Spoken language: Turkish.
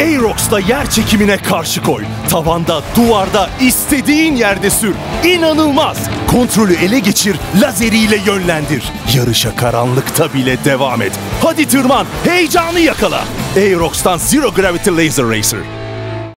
Aerox'la yer çekimine karşı koy. Tavanda, duvarda, istediğin yerde sür. İnanılmaz! Kontrolü ele geçir, lazeriyle yönlendir. Yarışa karanlıkta bile devam et. Hadi tırman, heyecanı yakala. Aerox'tan Zero Gravity Laser Racer.